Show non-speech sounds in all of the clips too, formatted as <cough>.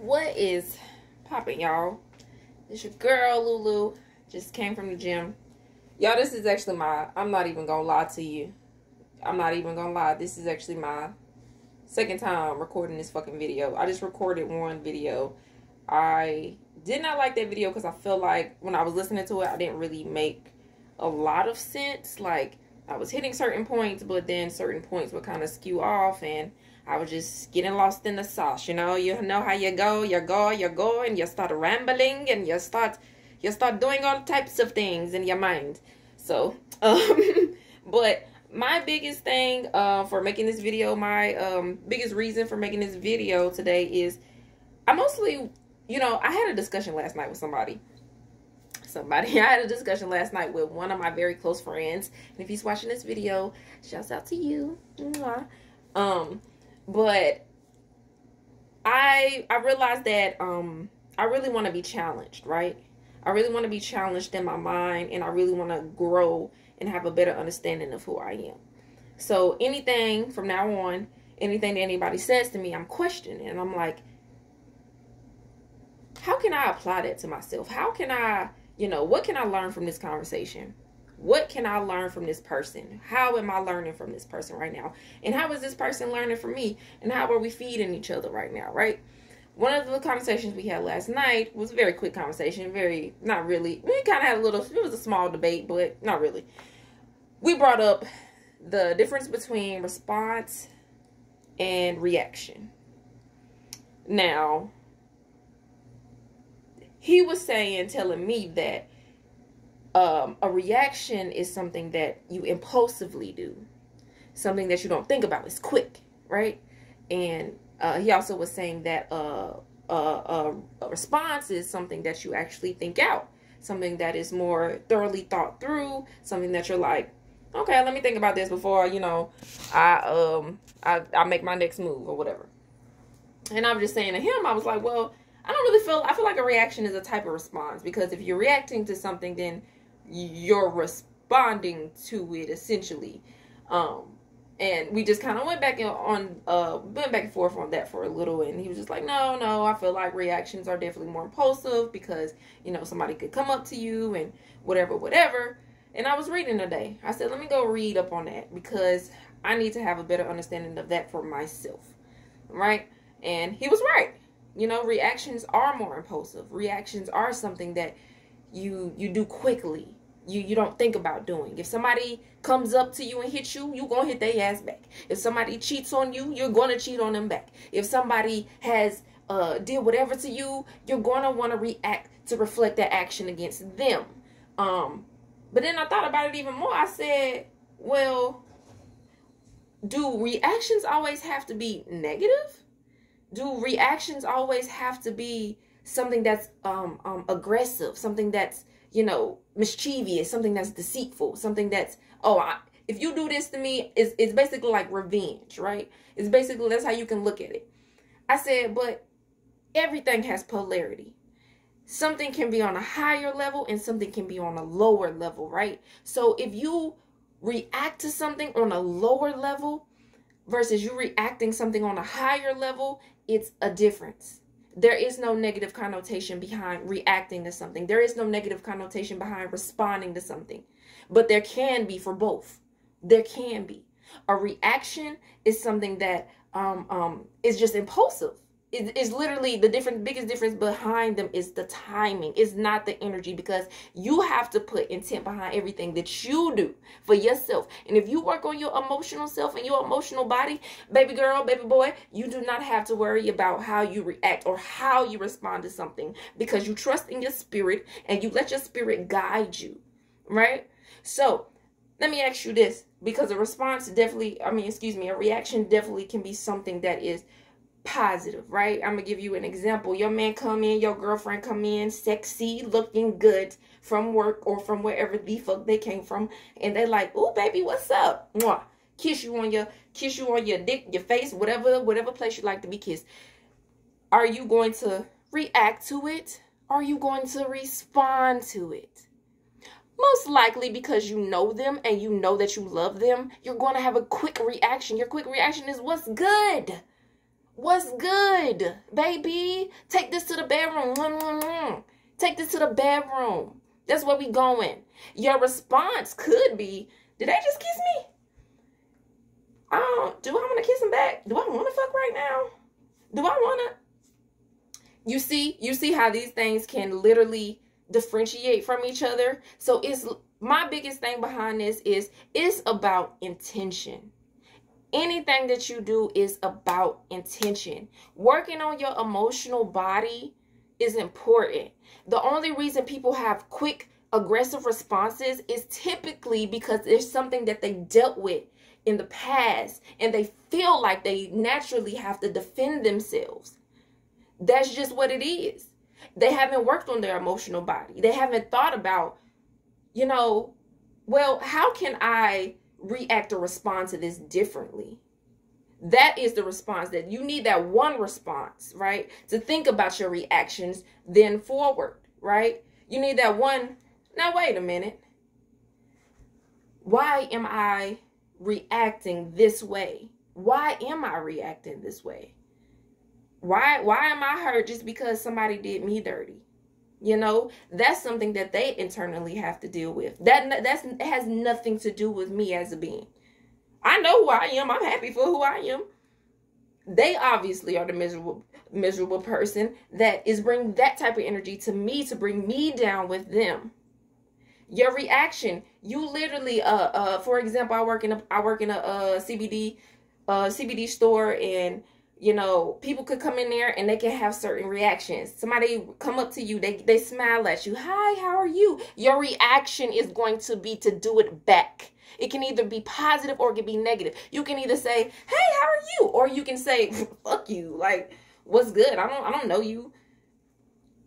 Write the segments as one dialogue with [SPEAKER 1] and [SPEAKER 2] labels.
[SPEAKER 1] What is popping, y'all? It's your girl Lulu. Just came from the gym. Y'all, this is actually my, I'm not even gonna lie to you. I'm not even gonna lie. This is actually my second time recording this fucking video. I just recorded one video. I did not like that video because I feel like when I was listening to it, I didn't really make a lot of sense. Like, I was hitting certain points, but then certain points would kind of skew off, and I was just getting lost in the sauce. You know, you know how you go, you go, you go, and you start rambling, and you start, you start doing all types of things in your mind. So, <laughs> um, but my biggest thing uh, for making this video, my um, biggest reason for making this video today is I mostly, you know, I had a discussion last night with somebody somebody. <laughs> I had a discussion last night with one of my very close friends. And if he's watching this video, shouts out to you. Um, but I I realized that um I really want to be challenged, right? I really want to be challenged in my mind and I really want to grow and have a better understanding of who I am. So anything from now on, anything that anybody says to me, I'm questioning and I'm like, how can I apply that to myself? How can I you know, what can I learn from this conversation? What can I learn from this person? How am I learning from this person right now? And how is this person learning from me? And how are we feeding each other right now, right? One of the conversations we had last night was a very quick conversation, very, not really, we kind of had a little, it was a small debate, but not really. We brought up the difference between response and reaction. Now, he was saying, telling me that um, a reaction is something that you impulsively do, something that you don't think about. It's quick, right? And uh, he also was saying that uh, uh, a response is something that you actually think out, something that is more thoroughly thought through, something that you're like, okay, let me think about this before you know, I um I I make my next move or whatever. And I was just saying to him, I was like, well, I don't really feel I feel like a reaction is a type of response because if you're reacting to something then you're responding to it essentially. Um and we just kind of went back on uh went back and forth on that for a little and he was just like no no i feel like reactions are definitely more impulsive because you know somebody could come up to you and whatever whatever and i was reading today i said let me go read up on that because i need to have a better understanding of that for myself right and he was right you know, reactions are more impulsive. Reactions are something that you you do quickly. You you don't think about doing. If somebody comes up to you and hits you, you gonna hit their ass back. If somebody cheats on you, you're gonna cheat on them back. If somebody has uh did whatever to you, you're gonna want to react to reflect that action against them. Um, but then I thought about it even more. I said, well, do reactions always have to be negative? do reactions always have to be something that's um, um aggressive something that's you know mischievous something that's deceitful something that's oh I, if you do this to me it's, it's basically like revenge right? It's basically that's how you can look at it. I said but everything has polarity. Something can be on a higher level and something can be on a lower level right? So if you react to something on a lower level versus you reacting something on a higher level it's a difference. There is no negative connotation behind reacting to something. There is no negative connotation behind responding to something. But there can be for both. There can be. A reaction is something that um, um, is just impulsive it is literally the different biggest difference behind them is the timing. It's not the energy because you have to put intent behind everything that you do for yourself. And if you work on your emotional self and your emotional body baby girl baby boy you do not have to worry about how you react or how you respond to something because you trust in your spirit and you let your spirit guide you right? So let me ask you this because a response definitely i mean excuse me a reaction definitely can be something that is positive, right? I'm gonna give you an example. Your man come in, your girlfriend come in, sexy, looking good from work or from wherever the fuck they came from, and they like, "Oh, baby, what's up?" Mwah. Kiss you on your kiss you on your dick, your face, whatever whatever place you like to be kissed. Are you going to react to it? Are you going to respond to it? Most likely because you know them and you know that you love them, you're going to have a quick reaction. Your quick reaction is what's good What's good, baby? Take this to the bedroom. Take this to the bedroom. That's where we going. Your response could be, did they just kiss me? Um, do I want to kiss him back? Do I want to fuck right now? Do I want to? You see, you see how these things can literally differentiate from each other. So it's my biggest thing behind this is it's about intention. Anything that you do is about intention. Working on your emotional body is important. The only reason people have quick aggressive responses is typically because there's something that they dealt with in the past and they feel like they naturally have to defend themselves. That's just what it is. They haven't worked on their emotional body. They haven't thought about, you know, well, how can I react or respond to this differently? That is the response that you need that one response, right? To think about your reactions, then forward, right? You need that one. Now, wait a minute. Why am I reacting this way? Why am I reacting this way? Why why am I hurt just because somebody did me dirty? You know, that's something that they internally have to deal with. That that's has nothing to do with me as a being. I know who I am. I'm happy for who I am. They obviously are the miserable miserable person that is bringing that type of energy to me to bring me down with them. Your reaction, you literally uh uh for example, I work in a I work in a uh CBD uh CBD store and you know, people could come in there and they can have certain reactions. Somebody come up to you, they they smile at you. Hi, how are you? Your reaction is going to be to do it back. It can either be positive or it can be negative. You can either say, "Hey, how are you?" or you can say, <laughs> "Fuck you." Like, "What's good?" I don't I don't know you.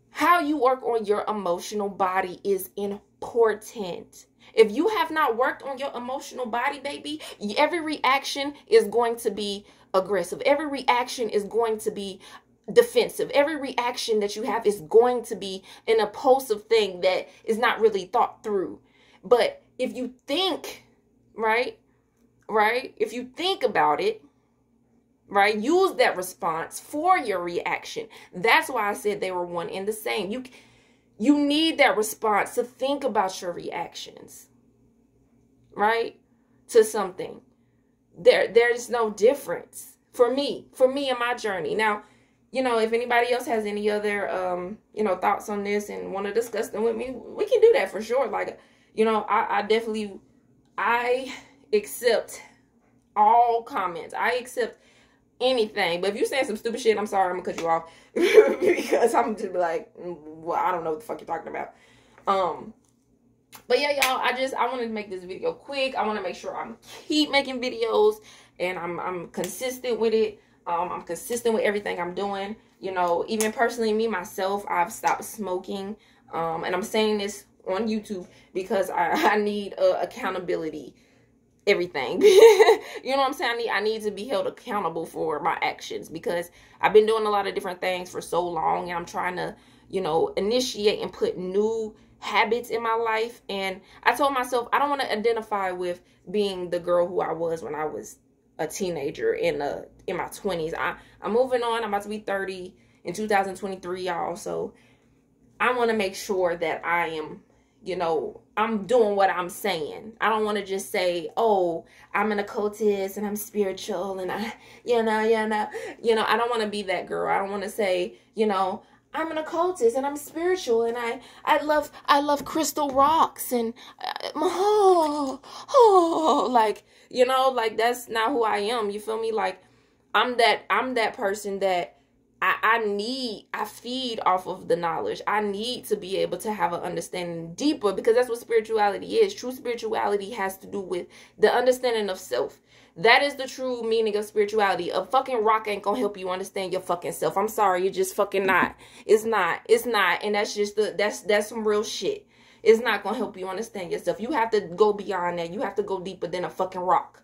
[SPEAKER 1] How you work on your emotional body is important. If you have not worked on your emotional body, baby, every reaction is going to be aggressive. Every reaction is going to be defensive. Every reaction that you have is going to be an impulsive thing that is not really thought through. But if you think, right? Right? If you think about it, right? Use that response for your reaction. That's why I said they were one and the same. You you need that response to think about your reactions. Right? To something there there's no difference for me for me in my journey now you know if anybody else has any other um you know thoughts on this and want to discuss them with me we can do that for sure like you know i, I definitely i accept all comments i accept anything. But if you're saying some stupid shit i'm sorry i'm gonna cut you off. <laughs> Because i'm just like mm, well i don't know what the fuck you're talking about. Um but yeah y'all i just i wanted to make this video quick. I want to make sure i'm keep making videos and i'm i'm consistent with it. Um i'm consistent with everything i'm doing. You know even personally me myself i've stopped smoking. Um and i'm saying this on youtube because i <laughs> i need uh, accountability everything <laughs> you know what i'm saying I need, I need to be held accountable for my actions because i've been doing a lot of different things for so long and i'm trying to you know initiate and put new habits in my life and I told myself I don't want to identify with being the girl who I was when I was a teenager in the in my 20s. I I'm moving on. I'm about to be 30 in 2023 y'all. So I want to make sure that I am you know, I'm doing what I'm saying. I don't want to just say, "Oh, I'm an occultist and I'm spiritual and I, <laughs> you know, you know, you know." I don't want to be that girl. I don't want to say, you know, I'm an occultist and I'm spiritual and I I love I love crystal rocks and uh, oh, oh like you know like that's not who I am you feel me like I'm that I'm that person that I, I need I feed off of the knowledge I need to be able to have an understanding deeper because that's what spirituality is true spirituality has to do with the understanding of self that is the true meaning of spirituality. A fucking rock ain't gonna help you understand your fucking self. I'm sorry, you're just fucking not. It's not. It's not. And that's just the that's that's some real shit. It's not gonna help you understand yourself. You have to go beyond that. You have to go deeper than a fucking rock.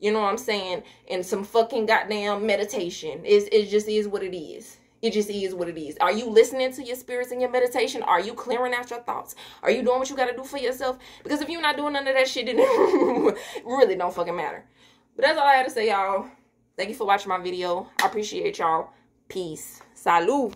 [SPEAKER 1] You know what I'm saying? And some fucking goddamn meditation. Is it just is what it is. It just is what it is. Are you listening to your spirits in your meditation? Are you clearing out your thoughts? Are you doing what you got to do for yourself? Because if you're not doing none of that shit, then it <laughs> really don't fucking matter. But that's all I had to say, y'all. Thank you for watching my video. I appreciate y'all. Peace. Salud.